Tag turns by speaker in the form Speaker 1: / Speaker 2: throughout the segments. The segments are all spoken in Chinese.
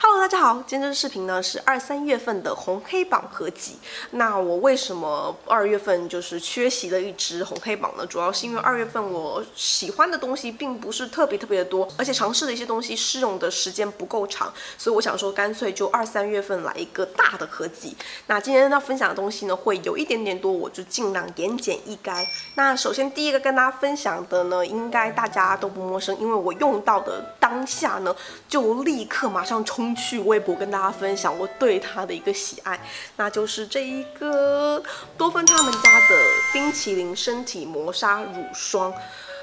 Speaker 1: How 大家好，今天这个视频呢是二三月份的红黑榜合集。那我为什么二月份就是缺席了一支红黑榜呢？主要是因为二月份我喜欢的东西并不是特别特别的多，而且尝试的一些东西试用的时间不够长，所以我想说干脆就二三月份来一个大的合集。那今天要分享的东西呢会有一点点多，我就尽量言简意赅。那首先第一个跟大家分享的呢，应该大家都不陌生，因为我用到的当下呢就立刻马上冲。去去微博跟大家分享我对它的一个喜爱，那就是这一个多芬他们家的冰淇淋身体磨砂乳霜。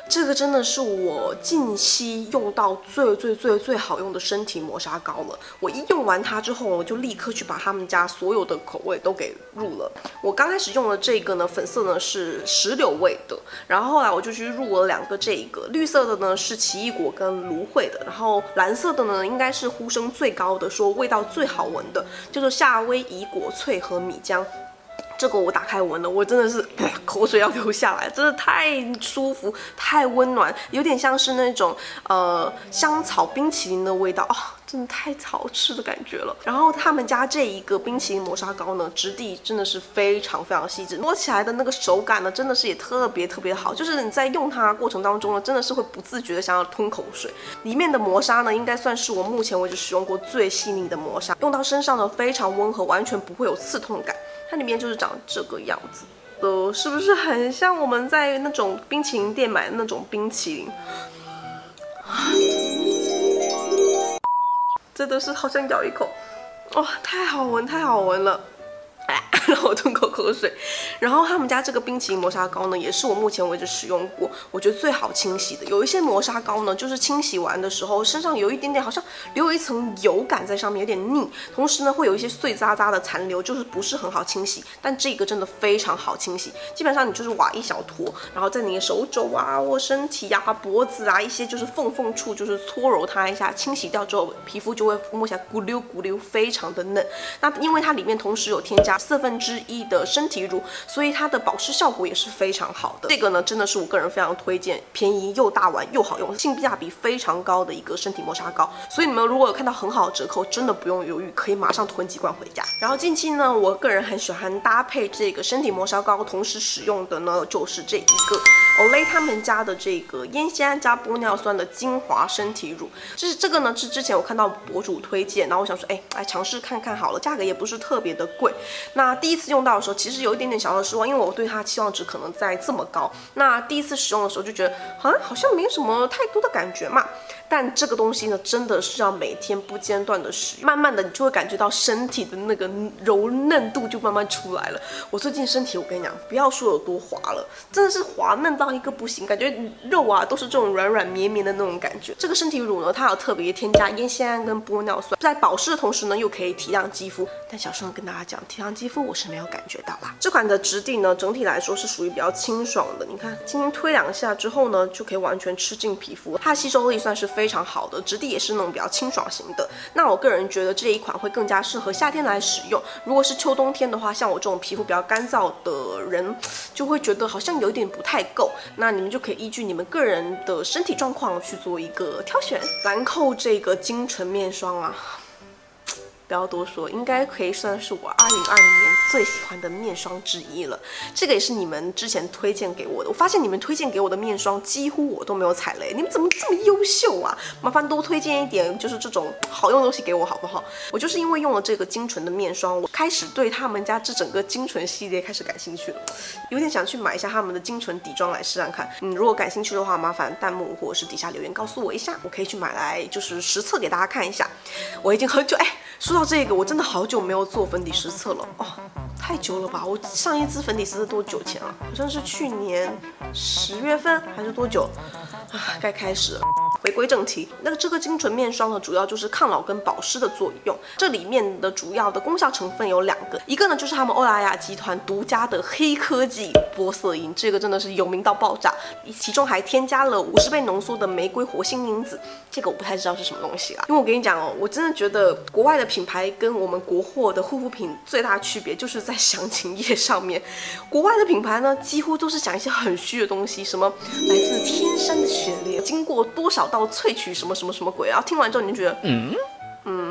Speaker 1: 这个真的是我近期用到最最最最好用的身体磨砂膏了。我一用完它之后，我就立刻去把他们家所有的口味都给入了。我刚开始用的这个呢，粉色呢是石榴味的，然后后来我就去入了两个这个，绿色的呢是奇异果跟芦荟的，然后蓝色的呢应该是呼声最高的，说味道最好闻的，就是夏威夷果脆和米浆。这个我打开闻了，我真的是口水要流下来，真的太舒服、太温暖，有点像是那种呃香草冰淇淋的味道啊，真的太好吃的感觉了。然后他们家这一个冰淇淋磨砂膏呢，质地真的是非常非常细致，摸起来的那个手感呢，真的是也特别特别好，就是你在用它过程当中呢，真的是会不自觉的想要吞口水。里面的磨砂呢，应该算是我目前为止使用过最细腻的磨砂，用到身上呢非常温和，完全不会有刺痛感。它里面就是长这个样子是不是很像我们在那种冰淇淋店买的那种冰淇淋？这都是好像咬一口，哇，太好闻，太好闻了！让我吞口口水，然后他们家这个冰淇淋磨砂膏呢，也是我目前为止使用过，我觉得最好清洗的。有一些磨砂膏呢，就是清洗完的时候，身上有一点点好像留有一层油感在上面，有点腻，同时呢，会有一些碎渣渣的残留，就是不是很好清洗。但这个真的非常好清洗，基本上你就是挖一小坨，然后在你的手肘啊、或身体呀、脖子啊一些就是缝缝处，就是搓揉它一下，清洗掉之后，皮肤就会摸起来咕溜咕溜，非常的嫩。那因为它里面同时有添加四分。之一的身体乳，所以它的保湿效果也是非常好的。这个呢，真的是我个人非常推荐，便宜又大碗又好用，性价比非常高的一个身体磨砂膏。所以你们如果有看到很好的折扣，真的不用犹豫，可以马上囤几罐回家。然后近期呢，我个人很喜欢搭配这个身体磨砂膏，同时使用的呢就是这一个 Olay 他们家的这个烟酰胺加玻尿酸的精华身体乳。就是这个呢，是之前我看到博主推荐，然后我想说，哎，来尝试看看好了，价格也不是特别的贵。那第一次用到的时候，其实有一点点小小的失望，因为我对它期望值可能在这么高。那第一次使用的时候就觉得，好像好像没什么太多的感觉嘛。但这个东西呢，真的是要每天不间断的使用，慢慢的你就会感觉到身体的那个柔嫩度就慢慢出来了。我最近身体，我跟你讲，不要说有多滑了，真的是滑嫩到一个不行，感觉肉啊都是这种软软绵绵的那种感觉。这个身体乳呢，它有特别添加烟酰胺跟玻尿酸，在保湿的同时呢，又可以提亮肌肤。但小声跟大家讲，提亮肌肤我是没有感觉到啦。这款的质地呢，整体来说是属于比较清爽的。你看，轻轻推两下之后呢，就可以完全吃进皮肤，它吸收力算是。非常好的质地也是那种比较清爽型的。那我个人觉得这一款会更加适合夏天来使用。如果是秋冬天的话，像我这种皮肤比较干燥的人，就会觉得好像有点不太够。那你们就可以依据你们个人的身体状况去做一个挑选。兰蔻这个精纯面霜啊。不要多说，应该可以算是我二零二零年最喜欢的面霜之一了。这个也是你们之前推荐给我的。我发现你们推荐给我的面霜几乎我都没有踩雷，你们怎么这么优秀啊？麻烦多推荐一点，就是这种好用的东西给我好不好？我就是因为用了这个精纯的面霜，我开始对他们家这整个精纯系列开始感兴趣了，有点想去买一下他们的精纯底妆来试试看。嗯，如果感兴趣的话，麻烦弹幕或者是底下留言告诉我一下，我可以去买来就是实测给大家看一下。我已经很久哎。说到这个，我真的好久没有做粉底实测了。哦，太久了吧？我上一支粉底是多久前了？好像是去年十月份还是多久？啊，该开始了。回归正题，那这个精纯面霜呢，主要就是抗老跟保湿的作用。这里面的主要的功效成分有两个，一个呢就是他们欧莱雅集团独家的黑科技玻色因，这个真的是有名到爆炸。其中还添加了五十倍浓缩的玫瑰活性因子，这个我不太知道是什么东西啦。因为我跟你讲哦，我真的觉得国外的品牌跟我们国货的护肤品最大区别就是在详情页上面，国外的品牌呢几乎都是讲一些很虚的东西，什么来自天山的雪莲，经过多少道。萃取什么什么什么鬼？然后听完之后你就觉得，嗯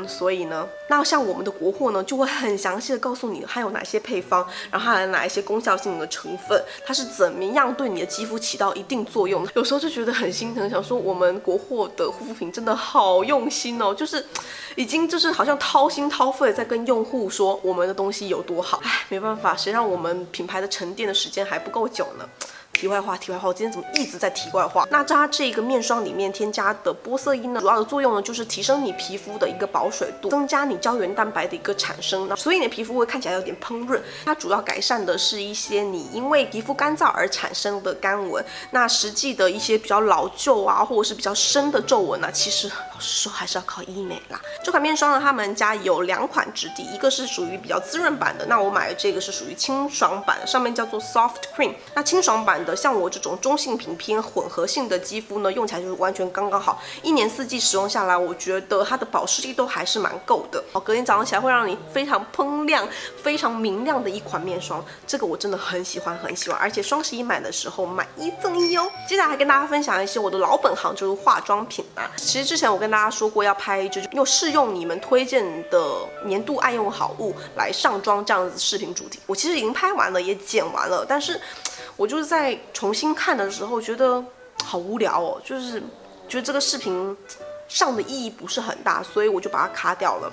Speaker 1: 所以呢，那像我们的国货呢，就会很详细的告诉你它有哪些配方，然后还有哪一些功效性的成分，它是怎么样对你的肌肤起到一定作用。有时候就觉得很心疼，想说我们国货的护肤品真的好用心哦，就是已经就是好像掏心掏肺在跟用户说我们的东西有多好。唉，没办法，谁让我们品牌的沉淀的时间还不够久呢？题外话，题外话，我今天怎么一直在题外话？那它这个面霜里面添加的玻色因呢，主要的作用呢就是提升你皮肤的一个保水度，增加你胶原蛋白的一个产生，所以你的皮肤会看起来有点烹润。它主要改善的是一些你因为皮肤干燥而产生的干纹。那实际的一些比较老旧啊，或者是比较深的皱纹呢，其实老实说还是要靠医美啦。这款面霜呢，他们家有两款质地，一个是属于比较滋润版的，那我买的这个是属于清爽版，上面叫做 Soft Cream。那清爽版。的像我这种中性皮偏混合性的肌肤呢，用起来就是完全刚刚好，一年四季使用下来，我觉得它的保湿力都还是蛮够的。好，隔天早上起来会让你非常蓬亮、非常明亮的一款面霜，这个我真的很喜欢很喜欢，而且双十一买的时候买一赠一哦。接下来还跟大家分享一些我的老本行，就是化妆品啊。其实之前我跟大家说过要拍，就是用试用你们推荐的年度爱用好物来上妆这样子视频主题，我其实已经拍完了，也剪完了，但是。我就是在重新看的时候觉得 好无聊哦，就是觉得这个视频上的意义不是很大，所以我就把它卡掉了。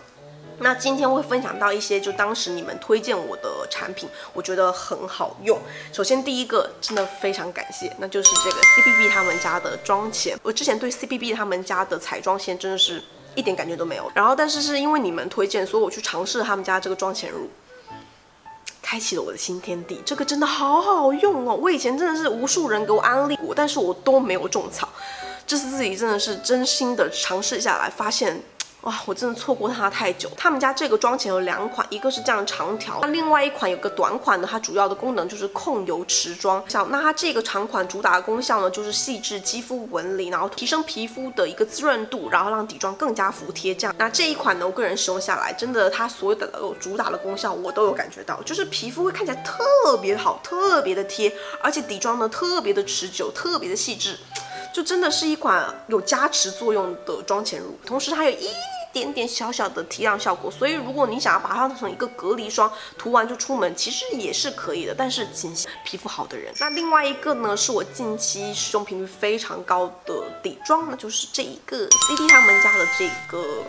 Speaker 1: 那今天会分享到一些就当时你们推荐我的产品，我觉得很好用。首先第一个真的非常感谢，那就是这个 CPB 他们家的妆前。我之前对 CPB 他们家的彩妆线真的是一点感觉都没有，然后但是是因为你们推荐，所以我去尝试他们家这个妆前乳。开启了我的新天地，这个真的好好用哦！我以前真的是无数人给我安利过，但是我都没有种草。这次自己真的是真心的尝试下来，发现。哇，我真的错过它太久。他们家这个妆前有两款，一个是这样长条，那另外一款有个短款的，它主要的功能就是控油持妆。像那它这个长款主打的功效呢，就是细致肌肤纹理，然后提升皮肤的一个滋润度，然后让底妆更加服帖。这样，那这一款呢，我个人使用下来，真的它所有的主打的功效我都有感觉到，就是皮肤会看起来特别好，特别的贴，而且底妆呢特别的持久，特别的细致。就真的是一款有加持作用的妆前乳，同时它有一点点小小的提亮效果，所以如果你想要把它当成一个隔离霜，涂完就出门，其实也是可以的。但是仅限皮肤好的人。那另外一个呢，是我近期使用频率非常高的底妆，那就是这一个 C D 他们家的这个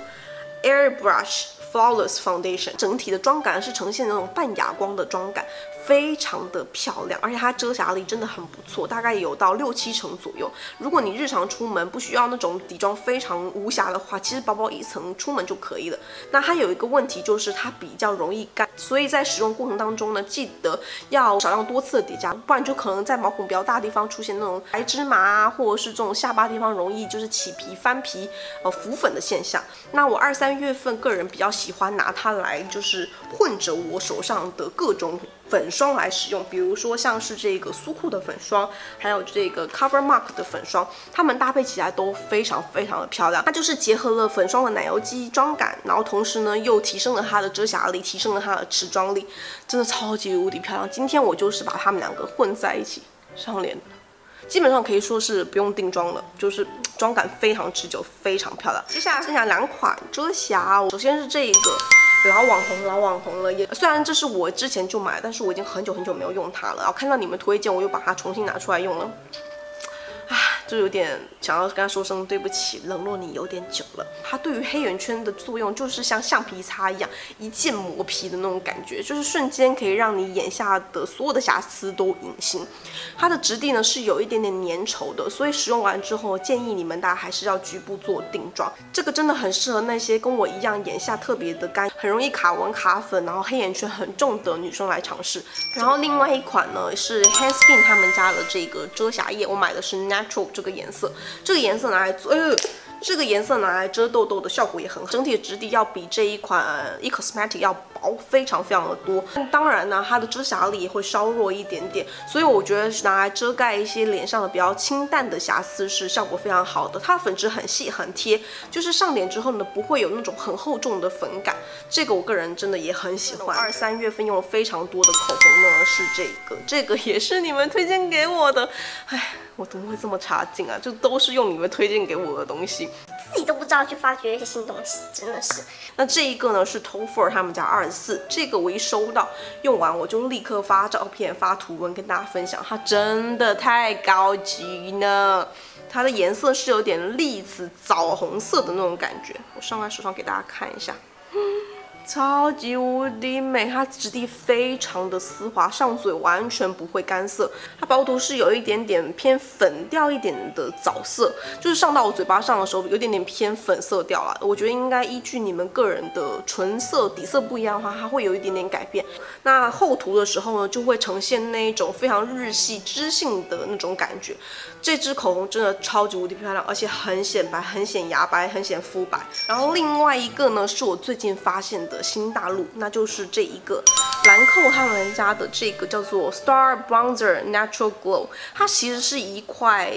Speaker 1: Airbrush Flawless Foundation，整体的妆感是呈现那种半哑光的妆感。非常的漂亮，而且它遮瑕力真的很不错，大概有到六七成左右。如果你日常出门不需要那种底妆非常无瑕的话，其实薄薄一层出门就可以了。那它有一个问题就是它比较容易干，所以在使用过程当中呢，记得要少量多次的叠加，不然就可能在毛孔比较大的地方出现那种白芝麻啊，或者是这种下巴地方容易就是起皮、翻皮、呃浮粉的现象。那我二三月份个人比较喜欢拿它来就是混着我手上的各种。粉霜来使用，比如说像是这个苏库的粉霜，还有这个 Cover Mark 的粉霜，它们搭配起来都非常非常的漂亮。它就是结合了粉霜的奶油肌妆感，然后同时呢又提升了它的遮瑕力，提升了它持妆力，真的超级无敌漂亮。今天我就是把它们两个混在一起上脸，基本上可以说是不用定妆了，就是妆感非常持久，非常漂亮。接下来剩下两款遮瑕，首先是这一个。老网红，老网红了，也虽然这是我之前就买，但是我已经很久很久没有用它了。然后看到你们推荐，我又把它重新拿出来用了。就有点想要跟他说声对不起，冷落你有点久了。它对于黑眼圈的作用就是像橡皮擦一样，一键磨皮的那种感觉，就是瞬间可以让你眼下的所有的瑕疵都隐形。它的质地呢是有一点点粘稠的，所以使用完之后建议你们大家还是要局部做定妆。这个真的很适合那些跟我一样眼下特别的干，很容易卡纹卡粉，然后黑眼圈很重的女生来尝试。然后另外一款呢是 Hanskin 他们家的这个遮瑕液，我买的是 Natural 这个颜色，这个颜色拿来做，这个颜色拿来遮痘痘的效果也很好，整体的质地要比这一款 eCosmetic 要。薄非常非常的多，当然呢，它的遮瑕力也会稍弱一点点，所以我觉得拿来遮盖一些脸上的比较清淡的瑕疵是效果非常好的。它粉质很细很贴，就是上脸之后呢，不会有那种很厚重的粉感。这个我个人真的也很喜欢。二三月份用了非常多的口红呢，是这个，这个也是你们推荐给我的，唉。我怎么会这么差劲啊？就都是用你们推荐给我的东西，
Speaker 2: 自己都不知道去发掘一些新东西，真的是。
Speaker 1: 那这一个呢是 t o f o r 他们家二十四，这个我一收到用完我就立刻发照片、发图文跟大家分享，它真的太高级呢。它的颜色是有点栗子枣红色的那种感觉，我上在手上给大家看一下。超级无敌美，它质地非常的丝滑，上嘴完全不会干涩。它薄涂是有一点点偏粉调一点的枣色，就是上到我嘴巴上的时候有点点偏粉色调了。我觉得应该依据你们个人的唇色底色不一样的话，它会有一点点改变。那厚涂的时候呢，就会呈现那一种非常日系知性的那种感觉。这支口红真的超级无敌漂亮，而且很显白，很显牙白，很显肤白。然后另外一个呢，是我最近发现的新大陆，那就是这一个兰蔻他们家的这个叫做 Star Bronzer Natural Glow，它其实是一块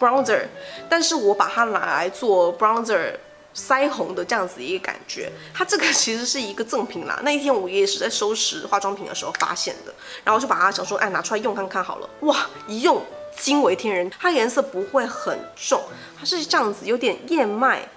Speaker 1: bronzer，但是我把它拿来做 bronzer 腮红的这样子一个感觉。它这个其实是一个赠品啦，那一天我也是在收拾化妆品的时候发现的，然后就把它想说，哎，拿出来用看看好了。哇，一用。惊为天人，它颜色不会很重，它是这样子，有点燕麦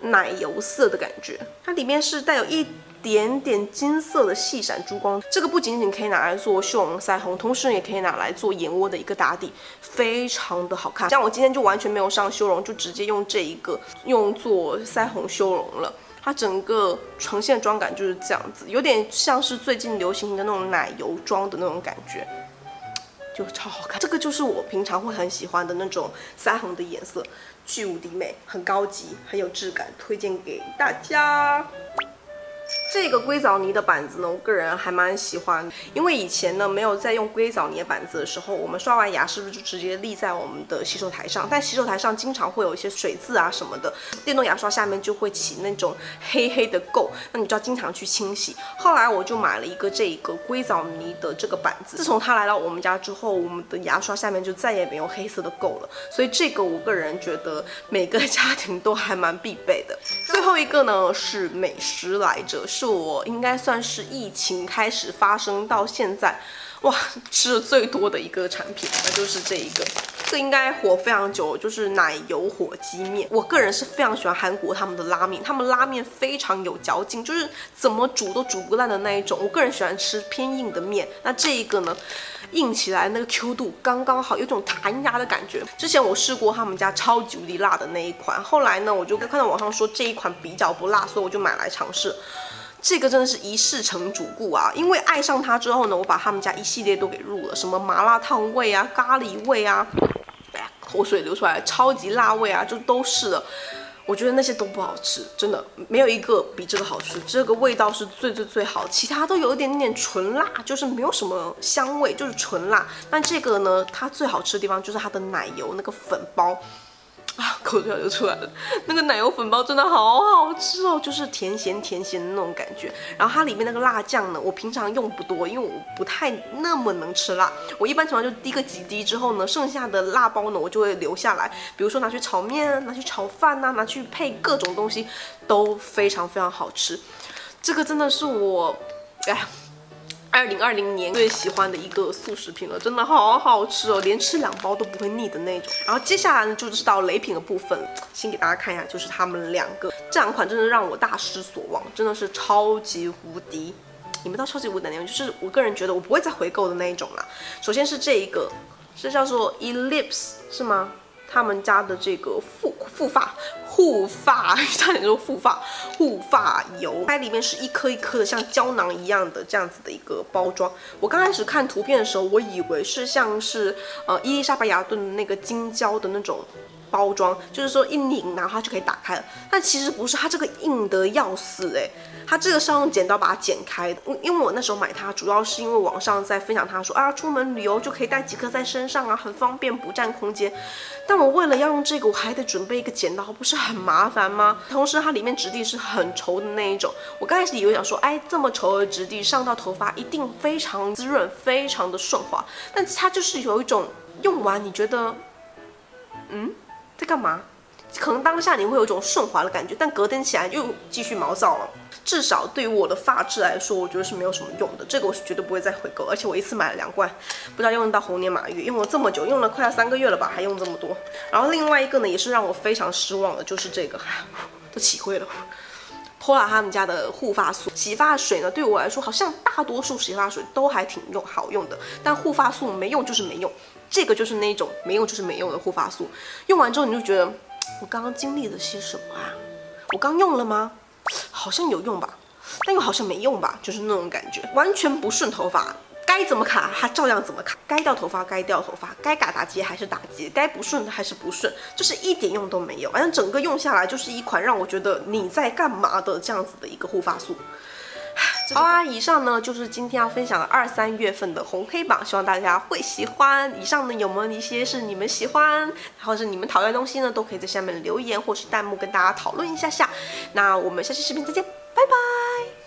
Speaker 1: 奶油色的感觉。它里面是带有一点点金色的细闪珠光，这个不仅仅可以拿来做秀容腮红，同时也可以拿来做眼窝的一个打底，非常的好看。像我今天就完全没有上修容，就直接用这一个用做腮红修容了。它整个呈现妆感就是这样子，有点像是最近流行的那种奶油妆的那种感觉。就超好看，这个就是我平常会很喜欢的那种腮红的颜色，巨无敌美，很高级，很有质感，推荐给大家。这个硅藻泥的板子呢，我个人还蛮喜欢，因为以前呢没有在用硅藻泥的板子的时候，我们刷完牙是不是就直接立在我们的洗手台上？但洗手台上经常会有一些水渍啊什么的，电动牙刷下面就会起那种黑黑的垢，那你就要经常去清洗。后来我就买了一个这个硅藻泥的这个板子，自从它来到我们家之后，我们的牙刷下面就再也没有黑色的垢了。所以这个我个人觉得每个家庭都还蛮必备的。最后一个呢是美食来着。是我应该算是疫情开始发生到现在，哇，吃的最多的一个产品，那就是这一个。这应该火非常久，就是奶油火鸡面。我个人是非常喜欢韩国他们的拉面，他们拉面非常有嚼劲，就是怎么煮都煮不烂的那一种。我个人喜欢吃偏硬的面，那这一个呢，硬起来那个 Q 度刚刚好，有种弹牙的感觉。之前我试过他们家超级无敌辣的那一款，后来呢，我就看到网上说这一款比较不辣，所以我就买来尝试。这个真的是一试成主顾啊！因为爱上它之后呢，我把他们家一系列都给入了，什么麻辣烫味啊、咖喱味啊，哎呀，口水流出来，超级辣味啊，就都是的。我觉得那些都不好吃，真的没有一个比这个好吃。这个味道是最最最好，其他都有一点点纯辣，就是没有什么香味，就是纯辣。但这个呢，它最好吃的地方就是它的奶油那个粉包。啊，口水就出来了。那个奶油粉包真的好好吃哦，就是甜咸甜咸的那种感觉。然后它里面那个辣酱呢，我平常用不多，因为我不太那么能吃辣。我一般情况就滴个几滴之后呢，剩下的辣包呢，我就会留下来，比如说拿去炒面啊、拿去炒饭呐，拿去配各种东西，都非常非常好吃。这个真的是我，哎。二零二零年最喜欢的一个速食品了，真的好好吃哦，连吃两包都不会腻的那种。然后接下来呢，就是到雷品的部分，先给大家看一下，就是他们两个这两款真的让我大失所望，真的是超级无敌，你们到超级无敌那种，就是我个人觉得我不会再回购的那一种啦。首先是这一个，是叫做 Ellipse 是吗？他们家的这个护护发护发，差点说护发护发油，它里面是一颗一颗的像胶囊一样的这样子的一个包装。我刚开始看图片的时候，我以为是像是呃伊丽莎白雅顿那个金胶的那种。包装就是说一拧，然后它就可以打开了。但其实不是，它这个硬得要死哎！它这个是用剪刀把它剪开的。因为我那时候买它，主要是因为网上在分享它说啊，出门旅游就可以带几颗在身上啊，很方便，不占空间。但我为了要用这个，我还得准备一个剪刀，不是很麻烦吗？同时它里面质地是很稠的那一种。我刚开始以为想说，哎，这么稠的质地上到头发一定非常滋润，非常的顺滑。但它就是有一种用完你觉得，嗯。在干嘛？可能当下你会有一种顺滑的感觉，但隔天起来又继续毛躁了。至少对于我的发质来说，我觉得是没有什么用的。这个我是绝对不会再回购，而且我一次买了两罐，不知道用到猴年马月，用了这么久，用了快要三个月了吧，还用这么多。然后另外一个呢，也是让我非常失望的，就是这个，都起灰了。Pola 他们家的护发素、洗发水呢，对我来说好像大多数洗发水都还挺用好用的，但护发素没用就是没用，这个就是那种没用就是没用的护发素。用完之后你就觉得，我刚刚经历了些什么啊？我刚用了吗？好像有用吧，但又好像没用吧，就是那种感觉，完全不顺头发。该怎么卡它照样怎么卡，该掉头发该掉头发，该打打结还是打结，该不顺还是不顺，就是一点用都没有。反正整个用下来就是一款让我觉得你在干嘛的这样子的一个护发素。好啊，以上呢就是今天要分享的二三月份的红黑榜，希望大家会喜欢。以上呢有没有一些是你们喜欢，或者是你们讨厌的东西呢，都可以在下面留言或是弹幕跟大家讨论一下下。那我们下期视频再见，拜拜。